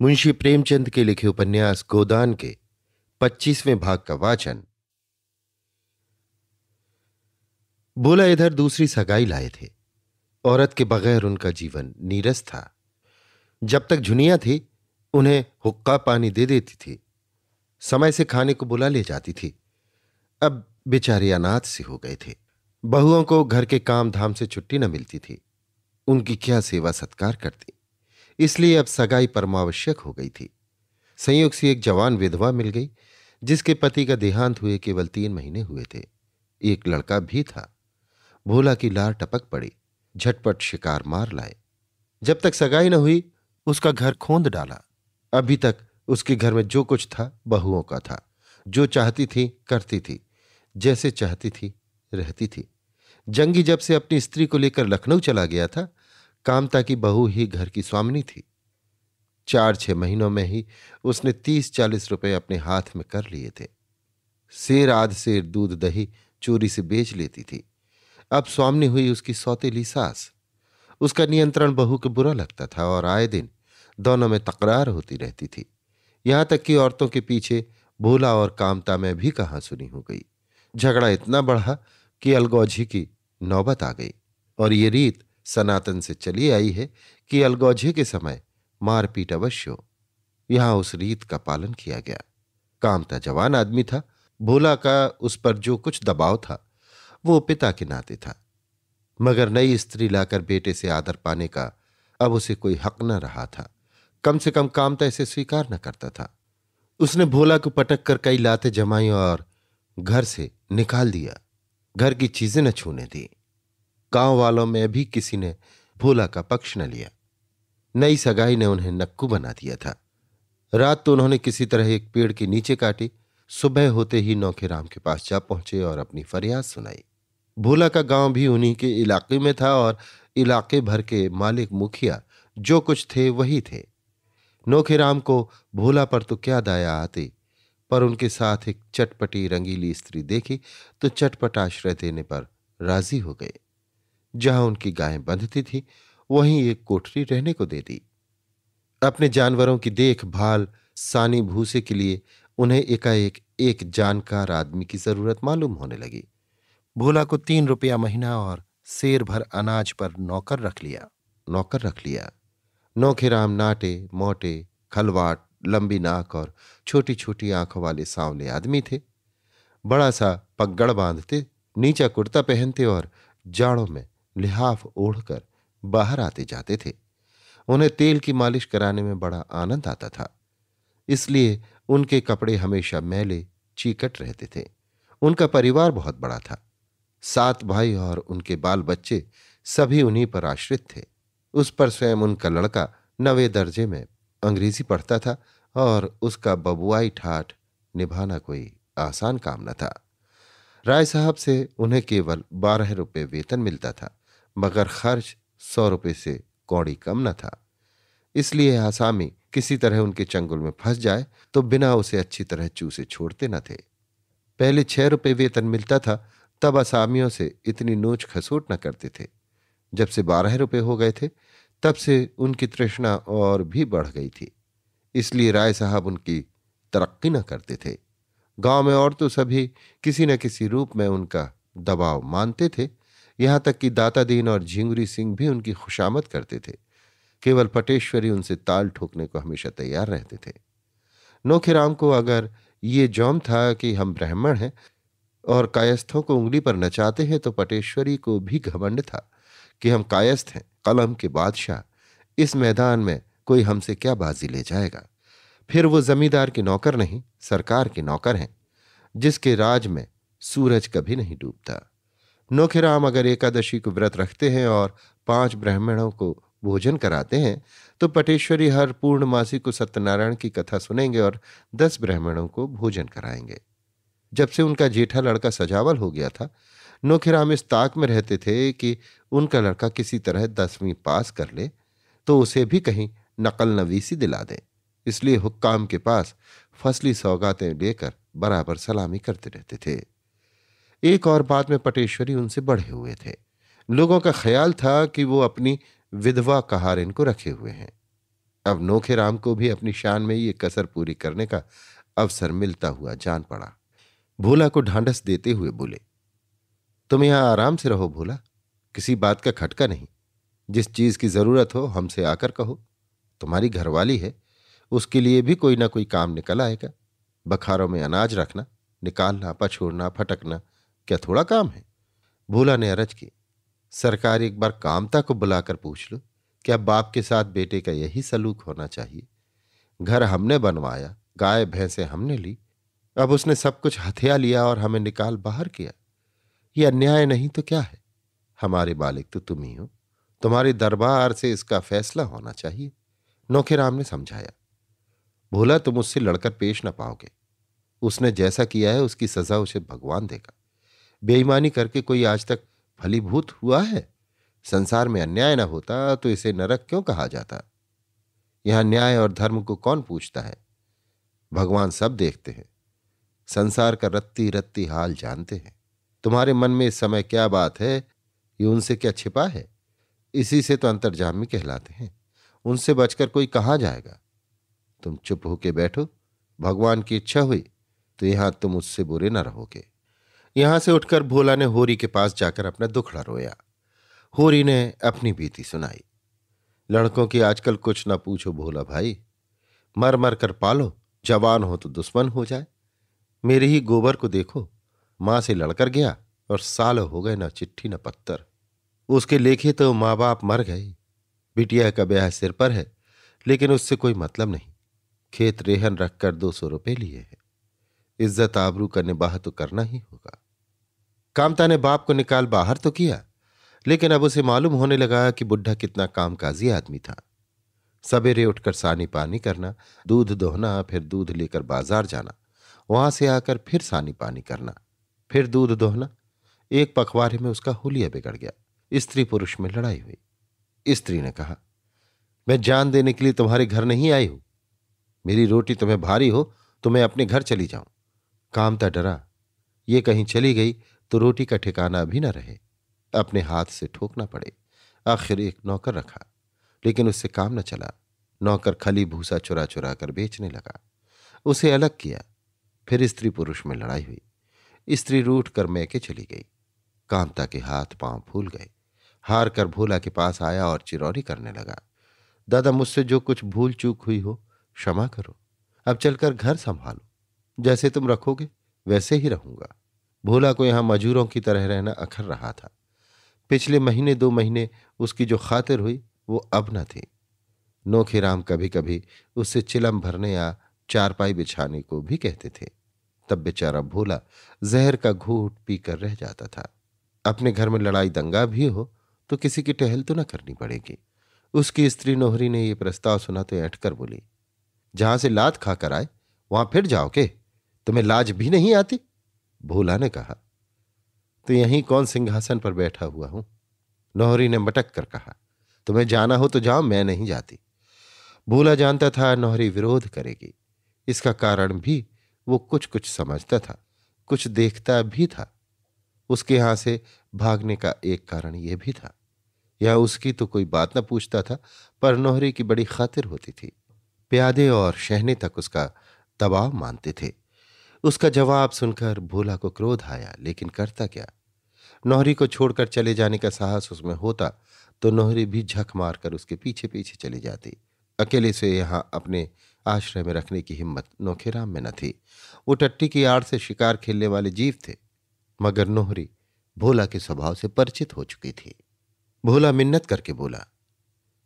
मुंशी प्रेमचंद के लिखे उपन्यास गोदान के पच्चीसवें भाग का वाचन। बोला इधर दूसरी सगाई लाए थे। औरत के बगैर उनका जीवन नीरस था। जब तक झुनिया थी, उन्हें हुक्का पानी दे देती थी। समय से खाने को बुला ले जाती थी। अब बेचारे अनाथ से हो गए थे। बहुओं को घर के काम धाम से छुट्टी न मिलती थी। उनकी क्या सेवा सत्कार करती? इसलिए अब सगाई परमावश्यक हो गई थी। संयोग से एक जवान विधवा मिल गई, जिसके पति का देहांत हुए केवल तीन महीने हुए थे। एक लड़का भी था। भोला की लार टपक पड़ी, झटपट शिकार मार लाए। जब तक सगाई न हुई, उसका घर खोंद डाला। अभी तक उसके घर में जो कुछ था, बहुओं का था। जो चाहती थी, करती थी। जैसे चाहती थी, रहती थी। जंगी जब से अपनी स्त्री को लेकर लखनऊ चला गया था कामता की बहू ही घर की स्वामिनी थी। चार छह महीनों में ही उसने तीस चालीस रुपए अपने हाथ में कर लिए थे। शेर आध शेर दूध दही चोरी से बेच लेती थी। अब स्वामिनी हुई उसकी सौतेली सास। उसका नियंत्रण बहू को बुरा लगता था और आए दिन दोनों में तकरार होती रहती थी। यहाँ तक कि औरतों के पीछे भोला और कामता में भी कहाँ सुनी हो गई। झगड़ा इतना बढ़ा कि अलगौझी की नौबत आ गई और ये रीत सनातन से चली आई है कि अलगौझे के समय मारपीट अवश्य हो। यहाँ उस रीत का पालन किया गया। कामता जवान आदमी था। भोला का उस पर जो कुछ दबाव था, वो पिता के नाते था। मगर नई स्त्री लाकर बेटे से आदर पाने का अब उसे कोई हक न रहा था। कम से कम कामता इसे स्वीकार न करता था। उसने भोला को पटक कर कई लाते जमाई और घर से निकाल दिया। घर की चीज़ें न छूने दी। गाँव वालों में भी किसी ने भोला का पक्ष न लिया। नई सगाई ने उन्हें नक्कू बना दिया था। रात तो उन्होंने किसी तरह एक पेड़ के नीचे काटी, सुबह होते ही नौखे राम के पास जा पहुँचे और अपनी फरियाद सुनाई। भोला का गाँव भी उन्हीं के इलाके में था और इलाके भर के मालिक मुखिया जो कुछ थे वही थे। नोखे राम को भोला पर तो क्या दाया आती, पर उनके साथ एक चटपटी रंगीली स्त्री देखी तो चटपट आश्रय देने पर राज़ी हो गए। जहाँ उनकी गायें बंधती थी, वहीं एक कोठरी रहने को दे दी। अपने जानवरों की देखभाल सानी भूसे के लिए उन्हें एकाएक एक जानकार आदमी की ज़रूरत मालूम होने लगी। भोला को तीन रुपया महीना और शेर भर अनाज पर नौकर रख लिया, नौकर रख लिया। नौखेराम नाटे, मोटे, खलवाट, लंबी नाक और छोटी छोटी आँखों वाले सांवले आदमी थे। बड़ा सा पगड़ बांधते, नीचा कुर्ता पहनते और जाड़ों में लिहाफ ओढ़कर बाहर आते जाते थे। उन्हें तेल की मालिश कराने में बड़ा आनंद आता था। इसलिए उनके कपड़े हमेशा मैले, चीकट रहते थे। उनका परिवार बहुत बड़ा था। सात भाई और उनके बाल बच्चे सभी उन्हीं पर आश्रित थे। उस पर स्वयं उनका लड़का नवे दर्जे में अंग्रेज़ी पढ़ता था और उसका बबुआई ठाठ निभाना कोई आसान काम न था। राय साहब से उन्हें केवल बारह रुपये वेतन मिलता था। मगर खर्च सौ रुपये से कौड़ी कम न था। इसलिए आसामी किसी तरह उनके चंगुल में फंस जाए तो बिना उसे अच्छी तरह चूसे छोड़ते न थे। पहले छह रुपये वेतन मिलता था, तब असामियों से इतनी नोच खसोट न करते थे। जब से बारह रुपये हो गए थे, तब से उनकी तृष्णा और भी बढ़ गई थी। इसलिए राय साहब उनकी तरक्की न करते थे। गाँव में और तो सभी किसी न किसी रूप में उनका दबाव मानते थे। यहाँ तक कि दाता दीन और झिंगुरी सिंह भी उनकी खुशामद करते थे। केवल पटेश्वरी उनसे ताल ठोकने को हमेशा तैयार रहते थे। नोखेराम को अगर ये जौम था कि हम ब्राह्मण हैं और कायस्थों को उंगली पर नचाते हैं तो पटेश्वरी को भी घमंड था कि हम कायस्थ हैं, कलम के बादशाह। इस मैदान में कोई हमसे क्या बाजी ले जाएगा? फिर वो जमींदार के नौकर नहीं, सरकार के नौकर हैं, जिसके राज में सूरज कभी नहीं डूबता। नोखेराम अगर एकादशी को व्रत रखते हैं और पाँच ब्राह्मणों को भोजन कराते हैं तो पटेश्वरी हर पूर्णमासी को सत्यनारायण की कथा सुनेंगे और दस ब्राह्मणों को भोजन कराएँगे। जब से उनका जेठा लड़का सजावल हो गया था, नोखेराम इस ताक में रहते थे कि उनका लड़का किसी तरह दसवीं पास कर ले तो उसे भी कहीं नकल नवीसी दिला दें। इसलिए हुक्काम के पास फसली सौगातें लेकर बराबर सलामी करते रहते थे। एक और बात में पटेश्वरी उनसे बढ़े हुए थे। लोगों का ख्याल था कि वो अपनी विधवा कहार इनको रखे हुए हैं। अब नोखे राम को भी अपनी शान में ये कसर पूरी करने का अवसर मिलता हुआ जान पड़ा। भोला को ढांढस देते हुए बोले, तुम यहाँ आराम से रहो भोला, किसी बात का खटका नहीं। जिस चीज़ की ज़रूरत हो हमसे आकर कहो। तुम्हारी घरवाली है, उसके लिए भी कोई ना कोई काम निकल आएगा। बखारों में अनाज रखना, निकालना, पछोड़ना, फटकना क्या थोड़ा काम है? भोला ने अरज की। सरकार एक बार कामता को बुलाकर पूछ लो, क्या बाप के साथ बेटे का यही सलूक होना चाहिए? घर हमने बनवाया, गाय भैंसे हमने ली। अब उसने सब कुछ हथिया लिया और हमें निकाल बाहर किया। ये अन्याय नहीं तो क्या है? हमारे बालिक तो तुम ही हो। तुम्हारे दरबार से इसका फैसला होना चाहिए। नौखेराम ने समझाया। भोला तुम उससे लड़कर पेश न पाओगे। उसने जैसा किया है उसकी सजा उसे भगवान देगा। बेईमानी करके कोई आज तक फलीभूत हुआ है? संसार में अन्याय न होता तो इसे नरक क्यों कहा जाता? यहाँ न्याय और धर्म को कौन पूछता है? भगवान सब देखते हैं। संसार का रत्ती रत्ती हाल जानते हैं। तुम्हारे मन में इस समय क्या बात है? ये उनसे क्या छिपा है? इसी से तो अंतर्जामी कहलाते हैं। उनसे बचकर कोई कहा जाएगा? तुम चुप होके बैठो। भगवान की इच्छा हुई तो यहाँ तुम उससे बुरे न रहोगे। यहाँ से उठकर भोला ने होरी के पास जाकर अपना दुखड़ा रोया। होरी ने अपनी बीती सुनाई। लड़कों की आजकल कुछ ना पूछो भोला भाई। मर मर कर पालो, जवान हो तो दुश्मन हो जाए। मेरे ही गोबर को देखो, माँ से लड़कर गया और साल हो गए ना चिट्ठी ना पत्थर। उसके लेखे तो माँ बाप मर गए। बिटिया का ब्याह सिर पर है, लेकिन उससे कोई मतलब नहीं। खेत रेहन रखकर दो सौ रुपये लिए हैं। इज़्ज़त आबरू का निबाह तो करना ही होगा। कामता ने बाप को निकाल बाहर तो किया, लेकिन अब उसे मालूम होने लगा कि बुढ़ा कितना कामकाजी आदमी था। सवेरे उठकर सानी पानी करना, दूध दोहना, फिर दूध लेकर बाज़ार जाना, वहाँ से आकर फिर सानी पानी करना, फिर दूध दोहना। एक पखवारे में उसका होलिया बिगड़ गया। स्त्री पुरुष में लड़ाई हुई। स्त्री ने कहा, मैं जान देने के लिए तुम्हारे घर नहीं आई हूँ। मेरी रोटी तुम्हें भारी हो तो मैं अपने घर चली जाऊँ। कामता डरा। ये कहीं चली गई तो रोटी का ठिकाना भी न रहे। अपने हाथ से ठोकना पड़े। आखिर एक नौकर रखा, लेकिन उससे काम न चला। नौकर खली भूसा चुरा चुरा कर बेचने लगा। उसे अलग किया। फिर स्त्री पुरुष में लड़ाई हुई। स्त्री रूठ कर मैके चली गई। कामता के हाथ पाँव फूल गए। हार कर भोला के पास आया और चिरौरी करने लगा। दादा, मुझसे जो कुछ भूल चूक हुई हो, क्षमा करो। अब चलकर घर संभालो। जैसे तुम रखोगे, वैसे ही रहूँगा। भोला को यहाँ मजूरों की तरह रहना अखर रहा था। पिछले महीने दो महीने उसकी जो खातिर हुई, वो अब न थी। नोखे राम कभी कभी उससे चिलम भरने या चारपाई बिछाने को भी कहते थे। तब बेचारा भोला जहर का घूट पीकर रह जाता था। अपने घर में लड़ाई दंगा भी हो तो किसी की टहल तो न करनी पड़ेगी। उसकी स्त्री नोहरी ने यह प्रस्ताव सुना तो ऐठ कर बोली, जहाँ से लात खाकर आए, वहाँ फिर जाओ के? तुम्हें लाज भी नहीं आती? भोला ने कहा तो यहीं कौन सिंहासन पर बैठा हुआ हूँ? नौहरी ने मटक कर कहा, तुम्हें जाना हो तो जाओ, मैं नहीं जाती। भोला जानता था नौहरी विरोध करेगी। इसका कारण भी वो कुछ कुछ समझता था, कुछ देखता भी था। उसके यहाँ से भागने का एक कारण यह भी था। या उसकी तो कोई बात न पूछता था, पर नोहरी की बड़ी खातिर होती थी। प्यादे और शहने तक उसका दबाव मानते थे। उसका जवाब सुनकर भोला को क्रोध आया, लेकिन करता क्या? नौहरी को छोड़कर चले जाने का साहस उसमें होता तो नौहरी भी झक मारकर उसके पीछे पीछे चली जाती। अकेले से यहाँ अपने आश्रय में रखने की हिम्मत नौखेराम में न थी। वो टट्टी की आड़ से शिकार खेलने वाले जीव थे, मगर नोहरी भोला के स्वभाव से परिचित हो चुकी थी। भोला मिन्नत करके बोला,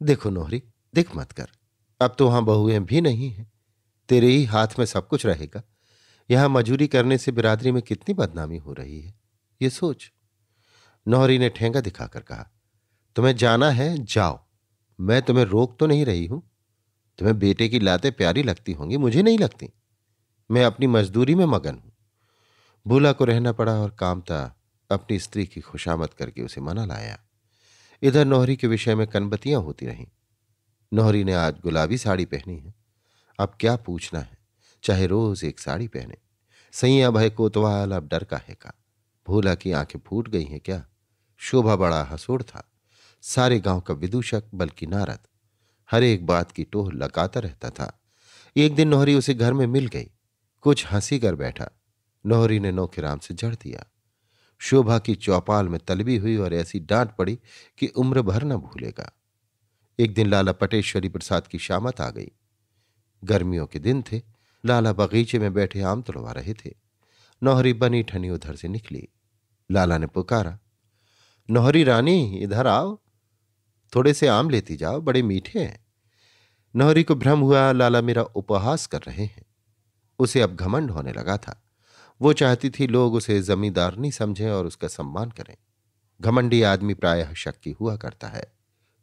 देखो नोहरी, दिख मत कर। अब तो वहाँ बहुएँ भी नहीं हैं। तेरे ही हाथ में सब कुछ रहेगा। यहाँ मजूरी करने से बिरादरी में कितनी बदनामी हो रही है? ये सोच। नौहरी ने ठेंगा दिखाकर कहा, तुम्हें जाना है, जाओ। मैं तुम्हें रोक तो नहीं रही हूँ। तुम्हें बेटे की लाते प्यारी लगती होंगी, मुझे नहीं लगती। मैं अपनी मजदूरी में मगन हूँ। भूला को रहना पड़ा और कामता अपनी स्त्री की खुशामद करके उसे मना लाया। इधर नौहरी के विषय में कनबतियाँ होती रहीं। नौहरी ने आज गुलाबी साड़ी पहनी है। अब क्या पूछना है? चाहे रोज एक साड़ी पहने। सैया भय कोतवाल अब डर का है का? भोला की आँखें फूट गई हैं क्या? शोभा बड़ा हसोड़ था। सारे गाँव का विदूषक, बल्कि नारद। हर एक बात की टोह लगाता रहता था। एक दिन नौहरी उसे घर में मिल गई। कुछ हँसी कर बैठा। नौहरी ने नौखीराम से जड़ दिया। शोभा की चौपाल में तलबी हुई और ऐसी डांट पड़ी कि उम्र भर न भूलेगा। एक दिन लाला पटेश्वरी प्रसाद की शामत आ गई। गर्मियों के दिन थे। लाला बगीचे में बैठे आम तोड़वा रहे थे। नौहरी बनी ठनी उधर से निकली। लाला ने पुकारा, नौहरी रानी, इधर आओ। थोड़े से आम लेती जाओ, बड़े मीठे हैं। नौहरी को भ्रम हुआ, लाला मेरा उपहास कर रहे हैं। उसे अब घमंड होने लगा था। वो चाहती थी लोग उसे जमींदार नहीं समझें और उसका सम्मान करें। घमंडी आदमी प्रायः शक्की हुआ करता है।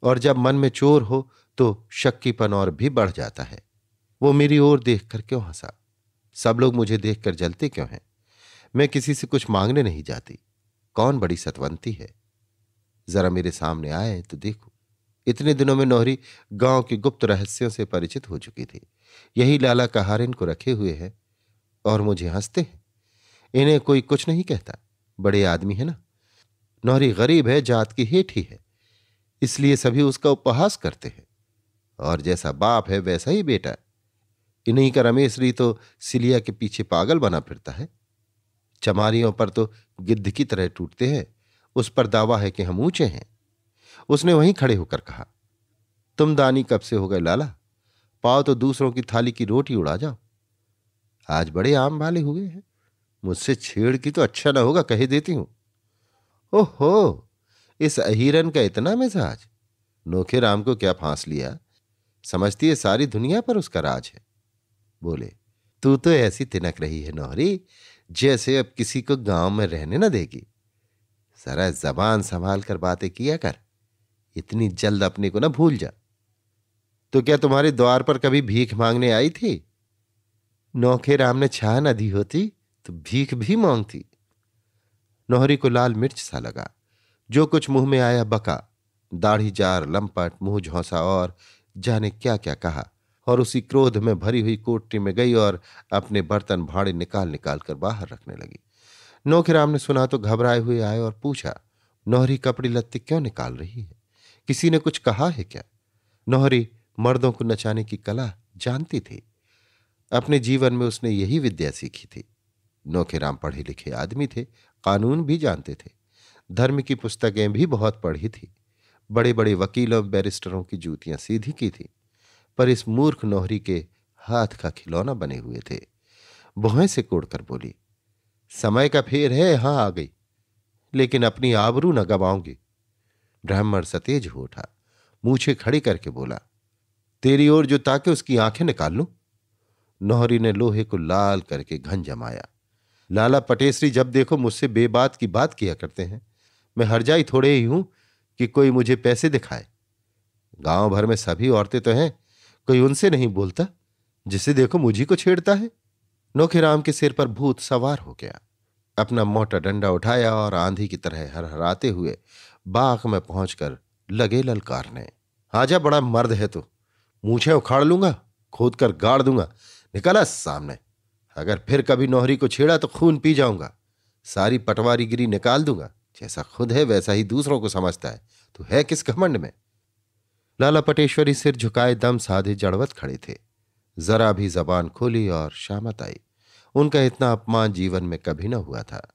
और जब मन में चोर हो तो शक्कीपन और भी बढ़ जाता है। वो मेरी ओर देखकर क्यों हंसा? सब लोग मुझे देखकर जलते क्यों हैं? मैं किसी से कुछ मांगने नहीं जाती। कौन बड़ी सतवंती है? जरा मेरे सामने आए तो देखो, इतने दिनों में नौहरी गाँव के गुप्त रहस्यों से परिचित हो चुकी थी। यही लाला कहारिन को रखे हुए है और मुझे हँसते हैं। इन्हें कोई कुछ नहीं कहता। बड़े आदमी है ना। नौहरी गरीब है, जात की हेठ ही है। इसलिए सभी उसका उपहास करते हैं। और जैसा बाप है, वैसा ही बेटा। इन्हीं का रमेशरी तो सिलिया के पीछे पागल बना फिरता है। चमारियों पर तो गिद्ध की तरह टूटते हैं। उस पर दावा है कि हम ऊँचे हैं। उसने वहीं खड़े होकर कहा, तुम दानी कब से हो गए लाला? पाओ तो दूसरों की थाली की रोटी उड़ा जाओ। आज बड़े आम वाले हुए हैं। मुझसे छेड़ की तो अच्छा ना होगा, कह देती हूँ। ओहो, इस अहिरन का इतना मिजाज? नोखे राम को क्या फांस लिया? समझती है सारी दुनिया पर उसका राज है। बोले, तू तो ऐसी तिनक रही है नौहरी जैसे अब किसी को गाँव में रहने न देगी। जरा जबान संभाल कर बातें किया कर, इतनी जल्द अपने को ना भूल जा। तो क्या तुम्हारे द्वार पर कभी भीख मांगने आई थी? नौखे राम ने छा न दी होती तो भीख भी मांगती। नौहरी को लाल मिर्च सा लगा, जो कुछ मुँह में आया बका, दाढ़ी जार, लंपट, मुँह झोंसा और जाने क्या क्या कहा। और उसी क्रोध में भरी हुई कोटरी में गई और अपने बर्तन भाड़े निकाल निकाल कर बाहर रखने लगी। नौखिराम ने सुना तो घबराए हुए आए और पूछा, नौहरी कपड़ी लत्ती क्यों निकाल रही है? किसी ने कुछ कहा है क्या? नौहरी मर्दों को नचाने की कला जानती थी। अपने जीवन में उसने यही विद्या सीखी थी। नौखेराम पढ़े लिखे आदमी थे, कानून भी जानते थे। धर्म की पुस्तकें भी बहुत पढ़ी थी। बड़े बड़े वकीलों, बैरिस्टरों की जूतियाँ सीधी की थी। पर इस मूर्ख नौहरी के हाथ का खिलौना बने हुए थे। बोहें से कोड़कर बोली, समय का फेर है, यहाँ आ गई, लेकिन अपनी आबरू न गवाऊँगी। ब्राह्मण सतेज हो उठा, मूछे खड़ी करके बोला, तेरी ओर जो ताके उसकी आँखें निकाल लू? नौहरी ने लोहे को लाल करके घन जमाया, लाला पटेसरी जब देखो मुझसे बेबात की बात किया करते हैं, मैं हर हरजाई थोड़े ही हूँ कि कोई मुझे पैसे दिखाए। गाँव भर में सभी औरतें तो हैं कोई उनसे नहीं बोलता, जिसे देखो मुझी को छेड़ता है। नोखेराम के सिर पर भूत सवार हो गया। अपना मोटा डंडा उठाया और आंधी की तरह हरहराते हुए बाग में पहुंचकर लगे ललकारने। आजा बड़ा मर्द है तो मूछे उखाड़ लूँगा खोद कर गाड़ दूँगा, निकला सामने। अगर फिर कभी नौहरी को छेड़ा तो खून पी जाऊँगा, सारी पटवारी गिरी निकाल दूँगा, जैसा खुद है वैसा ही दूसरों को समझता है। तो है किस घमंड में? लाला पटेश्वरी सिर झुकाए दम साधे जड़वत खड़े थे। जरा भी जबान खोली और शामत आई। उनका इतना अपमान जीवन में कभी न हुआ था।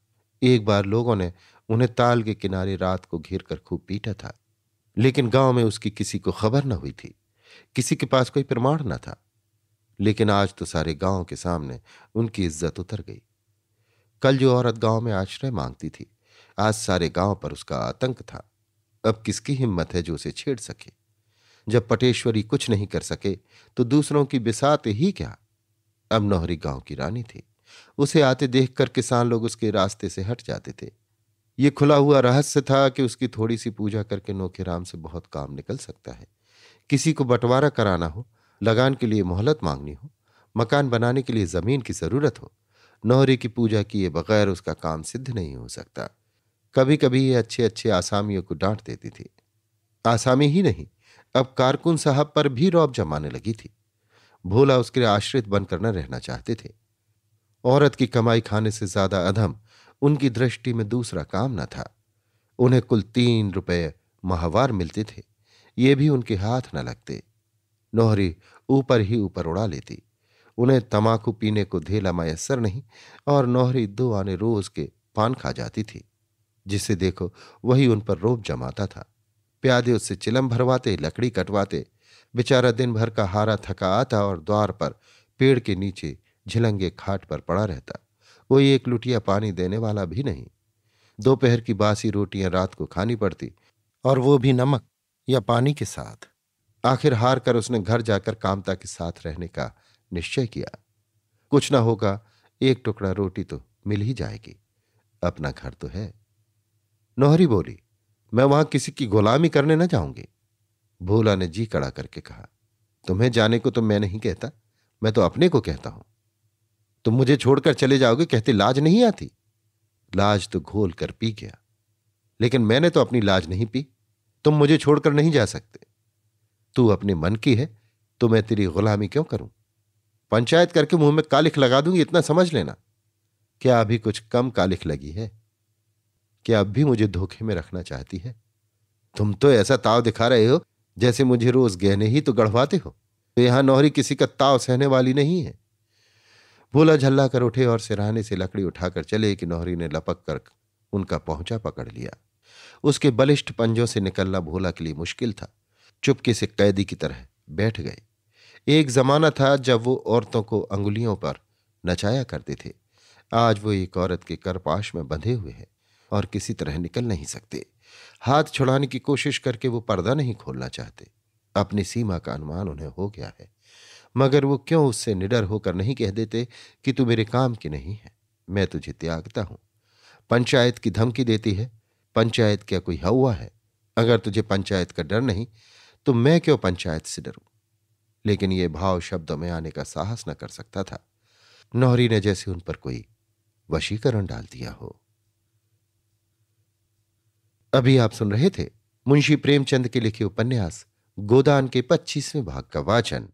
एक बार लोगों ने उन्हें ताल के किनारे रात को घेर कर खूब पीटा था। लेकिन गाँव में उसकी किसी को खबर न हुई थी। किसी के पास कोई प्रमाण न था। लेकिन आज तो सारे गाँव के सामने उनकी इज़्ज़त उतर गई। कल जो औरत गाँव में आश्रय मांगती थी, आज सारे गाँव पर उसका आतंक था। अब किसकी हिम्मत है जो उसे छेड़ सके? जब पटेश्वरी कुछ नहीं कर सके तो दूसरों की बिसात ही क्या? अब नौहरी गाँव की रानी थी। उसे आते देखकर किसान लोग उसके रास्ते से हट जाते थे। ये खुला हुआ रहस्य था कि उसकी थोड़ी सी पूजा करके नोखे राम से बहुत काम निकल सकता है। किसी को बंटवारा कराना हो, लगान के लिए मोहलत मांगनी हो, मकान बनाने के लिए ज़मीन की ज़रूरत हो, नौहरी की पूजा किए बगैर उसका काम सिद्ध नहीं हो सकता। कभी कभी ये अच्छे अच्छे आसामियों को डांट देती थी। आसामी ही नहीं अब कारकुन साहब पर भी रौब जमाने लगी थी। भोला उसके आश्रित बनकर न रहना चाहते थे। औरत की कमाई खाने से ज़्यादा अधम उनकी दृष्टि में दूसरा काम न था। उन्हें कुल तीन रुपये माहवार मिलते थे। ये भी उनके हाथ न लगते। नोहरी ऊपर ही ऊपर उड़ा लेती। उन्हें तमाकू पीने को धेला मयसर नहीं और नोहरी दो आने रोज के पान खा जाती थी। जिसे देखो वही उन पर रोब जमाता था। प्यादे उससे चिलम भरवाते, लकड़ी कटवाते। बेचारा दिन भर का हारा थका आता और द्वार पर पेड़ के नीचे झिलंगे खाट पर पड़ा रहता। कोई एक लुटिया पानी देने वाला भी नहीं। दोपहर की बासी रोटियाँ रात को खानी पड़ती और वो भी नमक या पानी के साथ। आखिर हार कर उसने घर जाकर कामता के साथ रहने का निश्चय किया। कुछ ना होगा, एक टुकड़ा रोटी तो मिल ही जाएगी। अपना घर तो है। नोहरी बोली मैं वहाँ किसी की गुलामी करने न जाऊँगी। भोला ने जी कड़ा करके कहा, तुम्हें जाने को तो मैं नहीं कहता, मैं तो अपने को कहता हूँ। तुम मुझे छोड़कर चले जाओगे कहते लाज नहीं आती? लाज तो घोल कर पी गया, लेकिन मैंने तो अपनी लाज नहीं पी, तुम मुझे छोड़कर नहीं जा सकते। तू अपने मन की है तो मैं तेरी गुलामी क्यों करूँ? पंचायत करके मुँह में कालिख लगा दूँगी, इतना समझ लेना। क्या अभी कुछ कम कालिख लगी है? क्या अब भी मुझे धोखे में रखना चाहती है? तुम तो ऐसा ताव दिखा रहे हो, जैसे मुझे रोज गहने ही तो गढ़वाते हो। तो यहाँ नौहरी किसी का ताव सहने वाली नहीं है। भोला झल्ला कर उठे और सिराने से लकड़ी उठाकर चले कि नौहरी ने लपक कर उनका पहुँचा पकड़ लिया। उसके बलिष्ठ पंजों से निकलना भोला के लिए मुश्किल था। चुपके से कैदी की तरह बैठ गए। एक जमाना था जब वो औरतों को अंगुलियों पर नचाया करते थे। आज वो एक औरत के करपाश में बंधे हुए हैं। और किसी तरह निकल नहीं सकते। हाथ छुड़ाने की कोशिश करके वो पर्दा नहीं खोलना चाहते। अपनी सीमा का अनुमान उन्हें हो गया है। मगर वो क्यों उससे निडर होकर नहीं कह देते कि तू मेरे काम की नहीं है? मैं तुझे त्यागता हूँ। पंचायत की धमकी देती है। पंचायत क्या कोई हवा है? अगर तुझे पंचायत का डर नहीं तो मैं क्यों पंचायत से डरूं? लेकिन ये भाव शब्दों में आने का साहस न कर सकता था। नौहरी ने जैसे उन पर कोई वशीकरण डाल दिया हो। अभी आप सुन रहे थे मुंशी प्रेमचंद के लिखे उपन्यास गोदान के पच्चीसवें भाग का वाचन।